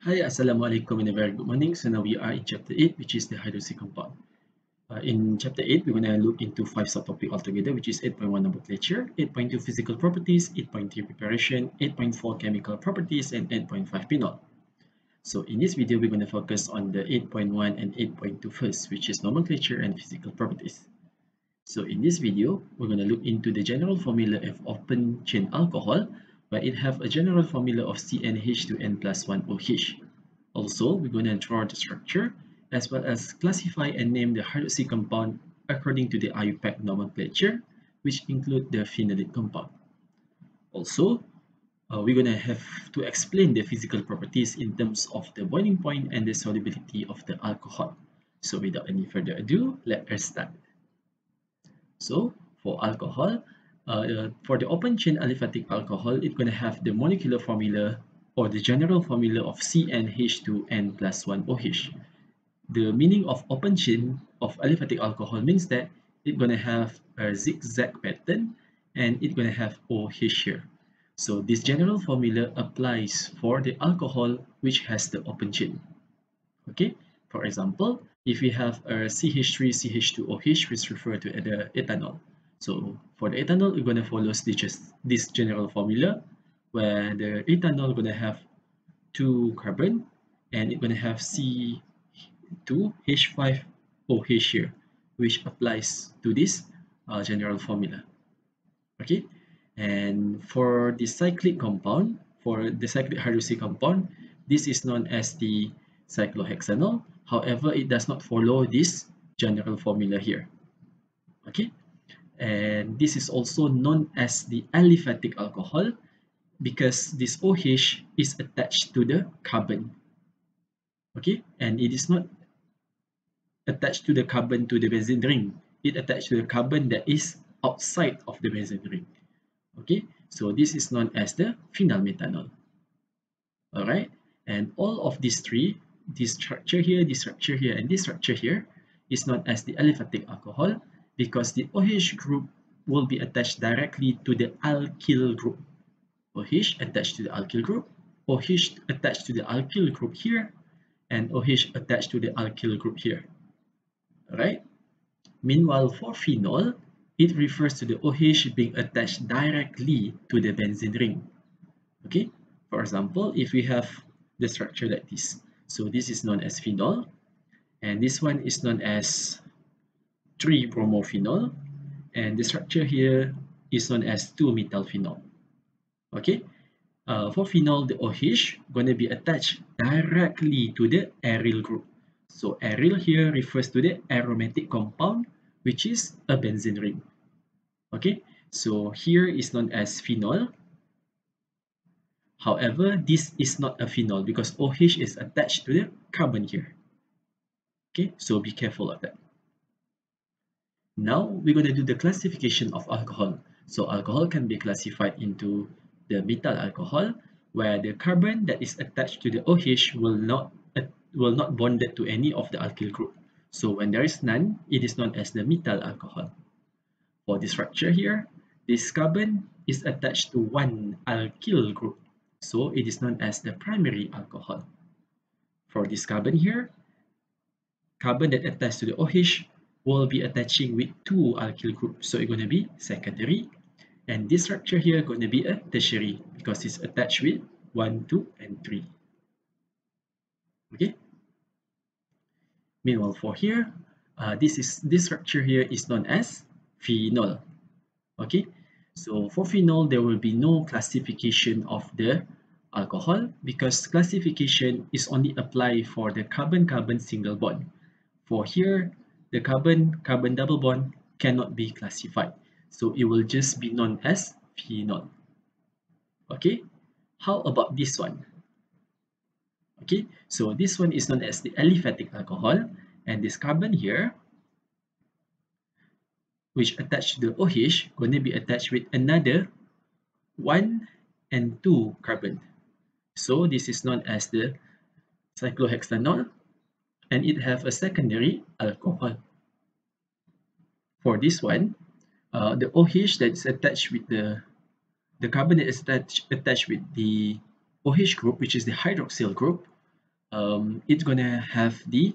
Hi, Assalamualaikum and a very good morning. So now we are in chapter 8, which is the hydroxy compound. Uh, in chapter 8, we're going to look into five subtopics altogether, which is 8.1 nomenclature, 8.2 physical properties, 8.3 preparation, 8.4 chemical properties, and 8.5 phenol. So in this video, we're going to focus on the 8.1 and 8.2 first, which is nomenclature and physical properties. So in this video, we're going to look into the general formula of open chain alcohol, where it have a general formula of CnH2n plus 1OH. Also, we're going to draw the structure as well as classify and name the hydroxy compound according to the IUPAC nomenclature, which include the phenolic compound. Also, uh, we're going to have to explain the physical properties in terms of the boiling point and the solubility of the alcohol. So without any further ado, let us start. So for alcohol, Uh, uh, for the open chain aliphatic alcohol, it's going to have the molecular formula or the general formula of CnH2n plus 1OH. The meaning of open chain of aliphatic alcohol means that it's going to have a zigzag pattern and it's going to have OH here. So this general formula applies for the alcohol which has the open chain. Okay, for example, if we have a CH3 CH2OH which refer to the ethanol. So for the ethanol, we're going to follow this, this general formula where the ethanol going to have two carbon and it's going to have C2H5OH here, which applies to this uh, general formula. Okay, and for the cyclic compound, for the cyclic hydroxy compound, this is known as the cyclohexanol. However, it does not follow this general formula here. Okay, and this is also known as the aliphatic alcohol because this OH is attached to the carbon. Okay? And it is not attached to the carbon to the benzene ring. It attached to the carbon that is outside of the benzene ring. Okay? So this is known as the phenyl methanol. All right and all of these three this structure here this structure here and this structure here is known as the aliphatic alcohol because the OH group will be attached directly to the alkyl group. OH attached to the alkyl group, OH attached to the alkyl group here, and OH attached to the alkyl group here. Alright? Meanwhile, for phenol, it refers to the OH being attached directly to the benzene ring. Okay? For example, if we have the structure like this. So this is known as phenol, and this one is known as 3-bromophenol and the structure here is known as 2-methylphenol. Okay, uh, for phenol, the OH is going to be attached directly to the aryl group. So aryl here refers to the aromatic compound, which is a benzene ring. Okay, so here is known as phenol. However, this is not a phenol because OH is attached to the carbon here. Okay, so be careful of that. Now we're going to do the classification of alcohol. So alcohol can be classified into the methyl alcohol where the carbon that is attached to the OH will not uh, will not bonded to any of the alkyl group. So when there is none, it is known as the methyl alcohol. For this structure here, this carbon is attached to one alkyl group. So it is known as the primary alcohol. For this carbon here, carbon that attached to the OH will be attaching with two alkyl groups. So it's going to be secondary. And this structure here going to be a tertiary because it's attached with 1, 2, and 3. Okay. Meanwhile, for here, uh, this is this structure here is known as phenol. Okay. So for phenol, there will be no classification of the alcohol because classification is only applied for the carbon-carbon single bond. For here, the carbon-carbon double bond cannot be classified. So it will just be known as phenol. Okay, how about this one? Okay, so this one is known as the aliphatic alcohol and this carbon here which attached to the OH going to be attached with another 1 and 2 carbon. So this is known as the cyclohexanol and it have a secondary alcohol. For this one, uh, the OH that is attached with the the carbon is attached attached with the OH group, which is the hydroxyl group, um, it's gonna have the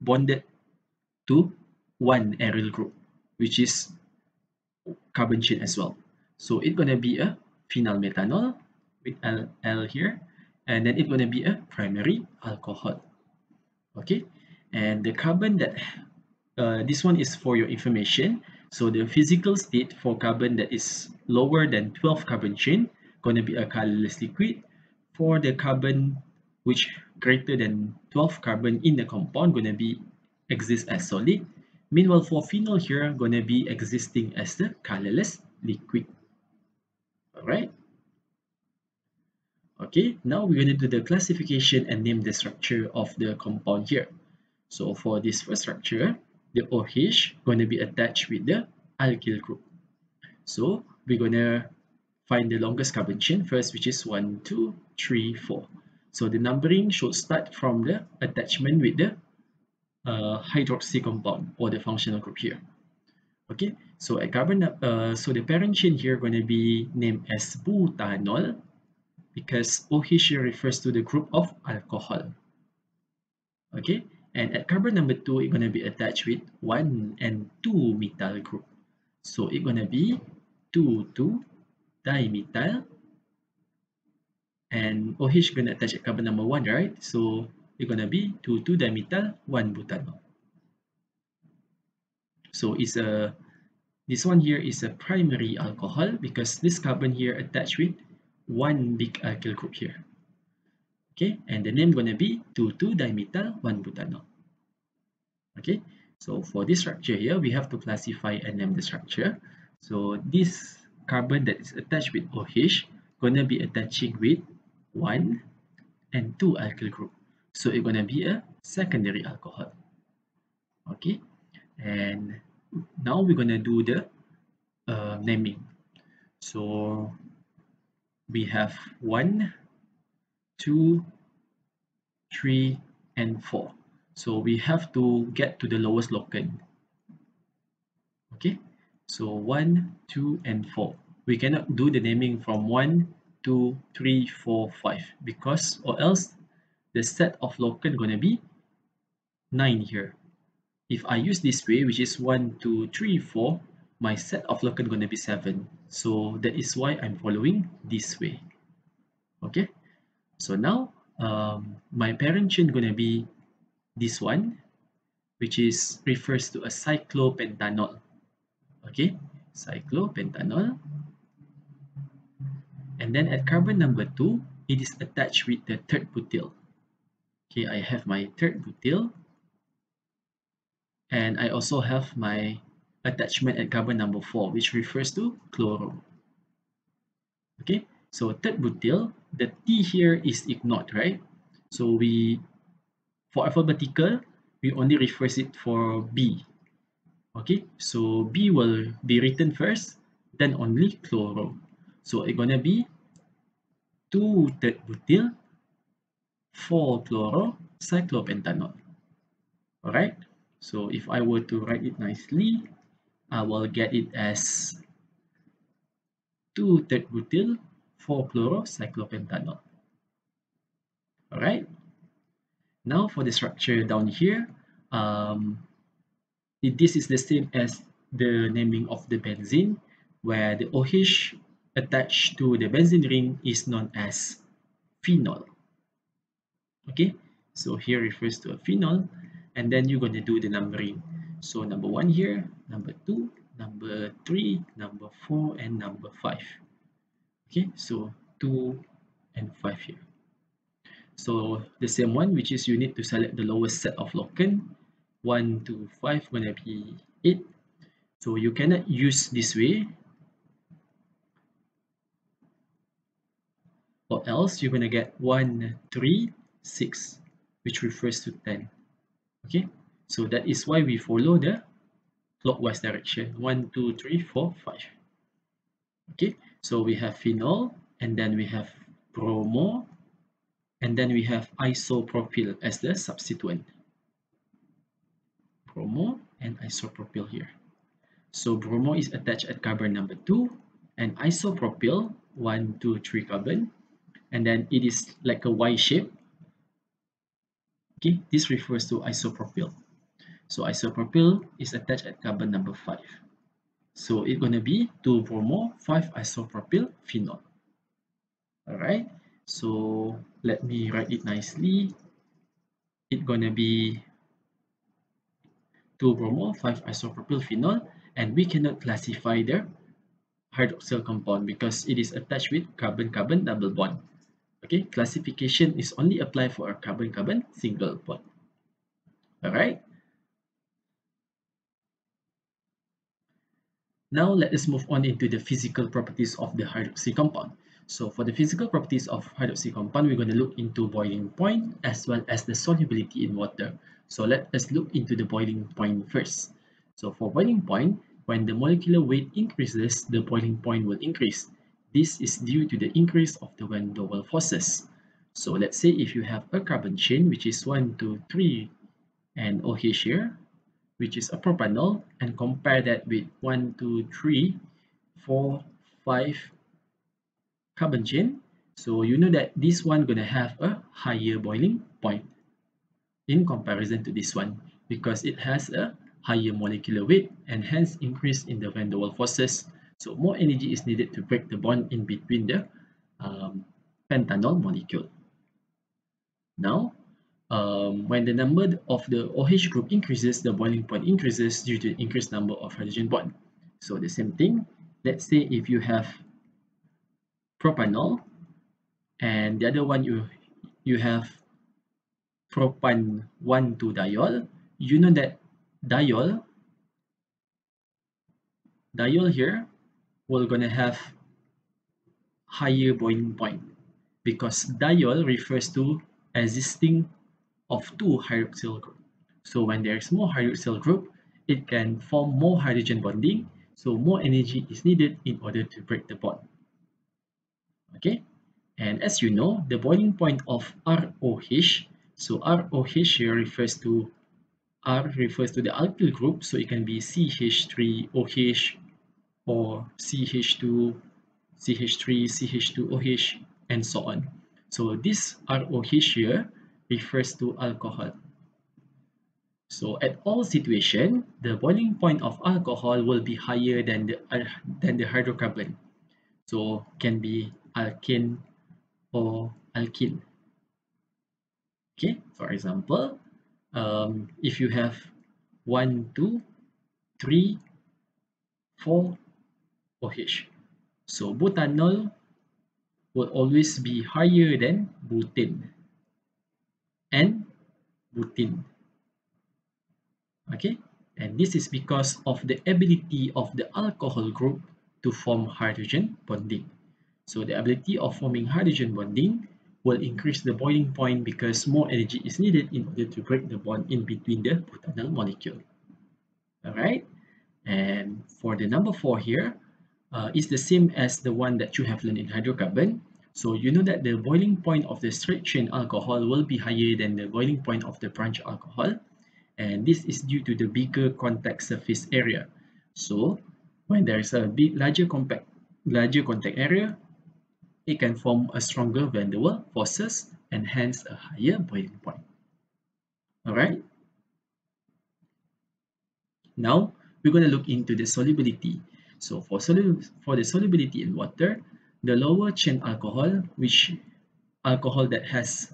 bonded to one aryl group, which is carbon chain as well. So it's gonna be a phenyl methanol with L, L here, and then it's gonna be a primary alcohol. Okay, and the carbon that uh, this one is for your information. So the physical state for carbon that is lower than 12 carbon chain going to be a colorless liquid. For the carbon which greater than 12 carbon in the compound going to be exist as solid. Meanwhile, for phenol here going to be existing as the colorless liquid. Alright. Okay, now we're going to do the classification and name the structure of the compound here. So for this first structure, the OH is going to be attached with the alkyl group. So we're going to find the longest carbon chain first, which is 1, 2, 3, 4. So the numbering should start from the attachment with the uh, hydroxy compound or the functional group here. Okay, so at carbon, uh, so the parent chain here going to be named as butanol because OH refers to the group of alcohol. Okay, and at carbon number 2, it's going to be attached with 1 and 2 methyl group. So it's going to be 2, 2 dimethyl. And OH going to attach at carbon number 1, right? So it's going to be 2, 2 dimethyl, 1 butanol. So it's a this one here is a primary alcohol because this carbon here attached with one big alkyl group here. Okay and the name gonna be 2,2-dimethyl 1-butanol okay so for this structure here we have to classify and name the structure. So this carbon that is attached with OH gonna be attaching with 1 and 2 alkyl group. So it's gonna be a secondary alcohol. Okay and now we're gonna do the uh, naming. So we have 1 2, 3, and 4. So we have to get to the lowest locant. Okay, so 1, 2, and 4. We cannot do the naming from 1, 2, 3, 4, 5 because or else the set of locant gonna be 9 here. If I use this way, which is 1, 2, 3, 4, my set of locant gonna be 7. So that is why I'm following this way. Okay. So now um, my parent chain going to be this one, which is refers to a cyclopentanol. Okay, cyclopentanol. And then at carbon number two, it is attached with the tert-butyl. Okay, I have my tert-butyl. And I also have my attachment at carbon number four, which refers to chloro. Okay, so tert-butyl the T here is ignored, right? So we, for alphabetical, we only refers it for B. Okay, so B will be written first, then only chloro. So it's gonna be 2 tert-butyl, 4 chloro, cyclopentanol. Alright, so if I were to write it nicely, I will get it as 2 tert-butyl, 4-chlorocyclopentanol. Alright, now for the structure down here, um, this is the same as the naming of the benzene, where the OH attached to the benzene ring is known as phenol. Okay, so here refers to a phenol, and then you're going to do the numbering. So number one here, number two, number three, number four, and number five. Okay so 2 and 5 here. So the same one which is you need to select the lowest set of locant 1 to 5 gonna be 8 so you cannot use this way. Or else you're gonna get one, three, six, which refers to 10 okay so that is why we follow the clockwise direction 1 2 3 4 5 okay so we have phenol and then we have bromo and then we have isopropyl as the substituent. Bromo and isopropyl here. So bromo is attached at carbon number 2 and isopropyl 1, 2, 3 carbon and then it is like a Y shape Okay, this refers to isopropyl. So isopropyl is attached at carbon number 5. So it's going to be 2 bromo 5 isopropyl phenol. Alright, so let me write it nicely. It's going to be 2 bromo 5 isopropyl phenol and we cannot classify the hydroxyl compound because it is attached with carbon-carbon double bond. Okay, classification is only applied for a carbon-carbon single bond. Alright. Now let us move on into the physical properties of the hydroxy compound. So for the physical properties of hydroxy compound, we're going to look into boiling point as well as the solubility in water. So let us look into the boiling point first. So for boiling point, when the molecular weight increases, the boiling point will increase. This is due to the increase of the van der Waals forces. So let's say if you have a carbon chain, which is 1, 2, 3, and OH here, which is a propanol and compare that with 1, 2, 3, 4, 5 carbon chain. So you know that this one going to have a higher boiling point in comparison to this one because it has a higher molecular weight and hence increase in the van der Waals forces. So more energy is needed to break the bond in between the um, pentanol molecule. Now, um, when the number of the OH group increases, the boiling point increases due to increased number of hydrogen bond. So the same thing, let's say if you have propanol and the other one you you have propan 1 2 diol, you know that diol diol here will gonna have higher boiling point because diol refers to existing of two hydroxyl group. So when there is more hydroxyl group, it can form more hydrogen bonding. So more energy is needed in order to break the bond. Okay, and as you know, the boiling point of ROH, so ROH here refers to R refers to the alkyl group, so it can be CH3OH or CH2, CH3, CH2OH, and so on. So this ROH here refers to alcohol. So at all situation, the boiling point of alcohol will be higher than the, uh, than the hydrocarbon. So can be alkane or alkene. Okay, for example, um, if you have 1, 2, 3, 4 OH. So butanol will always be higher than butane butene. Okay, and this is because of the ability of the alcohol group to form hydrogen bonding. So the ability of forming hydrogen bonding will increase the boiling point because more energy is needed in order to break the bond in between the butanol molecule. Alright, and for the number 4 here, uh, is the same as the one that you have learned in hydrocarbon. So you know that the boiling point of the straight chain alcohol will be higher than the boiling point of the branch alcohol. And this is due to the bigger contact surface area. So when there is a big larger compact larger contact area, it can form a stronger van der Waals forces and hence a higher boiling point. Alright. Now we're going to look into the solubility. So for, solu for the solubility in water, the lower chain alcohol, which alcohol that has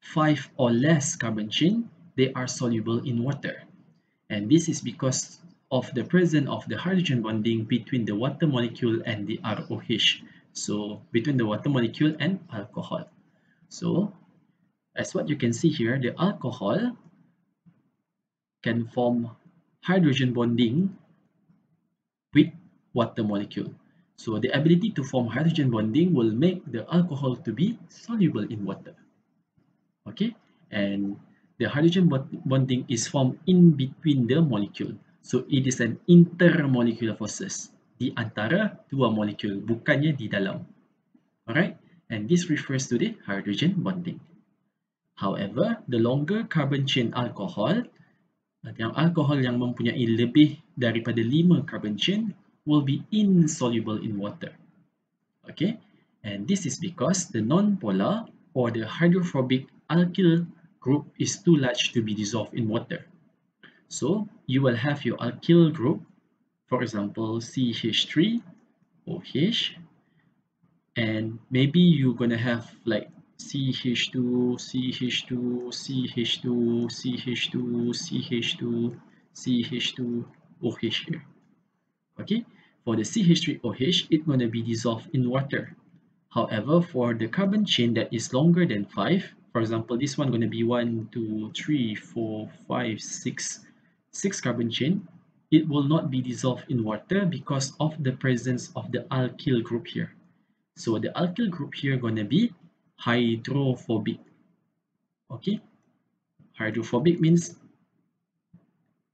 5 or less carbon chain, they are soluble in water. And this is because of the presence of the hydrogen bonding between the water molecule and the ROH. So between the water molecule and alcohol. So as what you can see here, the alcohol can form hydrogen bonding with water molecule. So the ability to form hydrogen bonding will make the alcohol to be soluble in water. Okay, and the hydrogen bonding is formed in between the molecule. So it is an intermolecular forces di antara dua molekul, bukannya di dalam. Alright, and this refers to the hydrogen bonding. However, the longer carbon chain alcohol, yang alkohol yang mempunyai lebih daripada 5 carbon chain will be insoluble in water. Okay, and this is because the non-polar or the hydrophobic alkyl group is too large to be dissolved in water. So you will have your alkyl group, for example, CH3 OH, and maybe you're gonna have like CH2, CH2, CH2, CH2, CH2, CH2, OH here. Okay, for the CH3OH, it's gonna be dissolved in water. However, for the carbon chain that is longer than 5, for example, this one gonna be 1, 2, 3, 4, 5, 6, 6 carbon chain, it will not be dissolved in water because of the presence of the alkyl group here. So the alkyl group here gonna be hydrophobic. Okay, hydrophobic means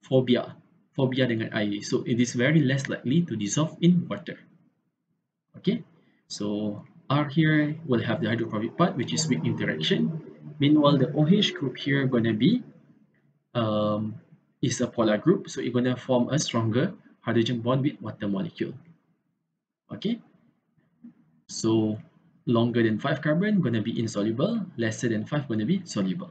phobia, phobia dengan air. So it is very less likely to dissolve in water. Okay, so R here will have the hydrophobic part, which is weak interaction. Meanwhile, the OH group here gonna be um, is a polar group, so it's gonna form a stronger hydrogen bond with water molecule. Okay, so longer than 5 carbon gonna be insoluble, lesser than 5 gonna be soluble.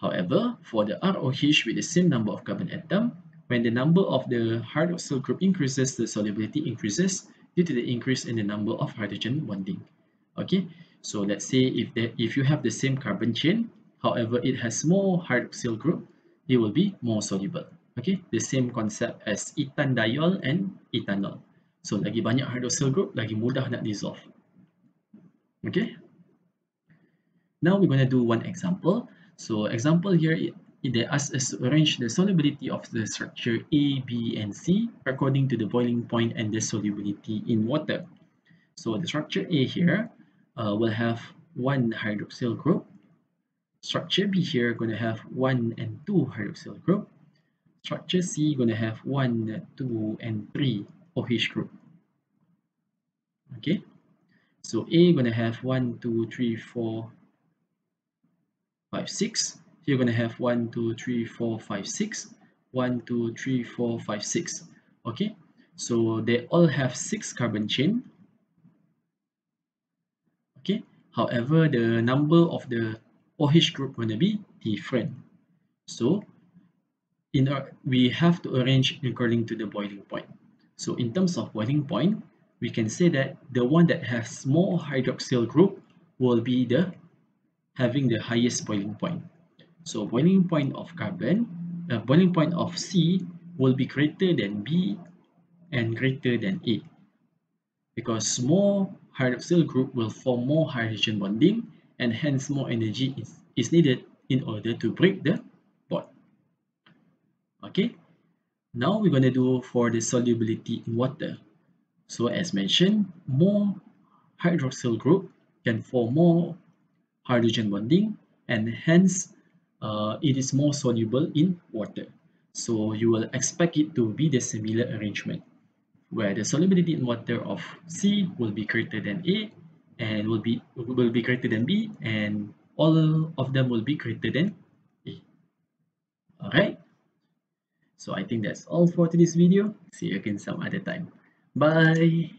However, for the ROH with the same number of carbon atom, when the number of the hydroxyl group increases, the solubility increases due to the increase in the number of hydrogen bonding. Okay, so let's say if the, if you have the same carbon chain, however it has more hydroxyl group, it will be more soluble. Okay, the same concept as ethanediol and ethanol. So lagi banyak hydroxyl group, lagi mudah nak dissolve. Okay. Now we're going to do one example. So example here, it, they ask us to arrange the solubility of the structure A, B, and C according to the boiling point and the solubility in water. So the structure A here uh, will have one hydroxyl group. Structure B here going to have one and two hydroxyl group. Structure C going to have one, two, and three OH group. Okay. So A gonna have one, two, three, four, five, six. You're gonna have one, two, three, four, five, six. One, two, three, four, five, six. Okay, so they all have six carbon chain. Okay, however, the number of the OH group gonna be different. So in our, we have to arrange according to the boiling point. So in terms of boiling point, we can say that the one that has more hydroxyl group will be the having the highest boiling point. So boiling point of carbon, uh, boiling point of C will be greater than B and greater than A because more hydroxyl group will form more hydrogen bonding and hence more energy is, is needed in order to break the bond. Okay, now we're going to do for the solubility in water. So as mentioned, more hydroxyl group can form more hydrogen bonding and hence uh, it is more soluble in water. So you will expect it to be the similar arrangement where the solubility in water of C will be greater than A and will be will be greater than B and all of them will be greater than A. Alright, so I think that's all for today's video. See you again some other time. Bye.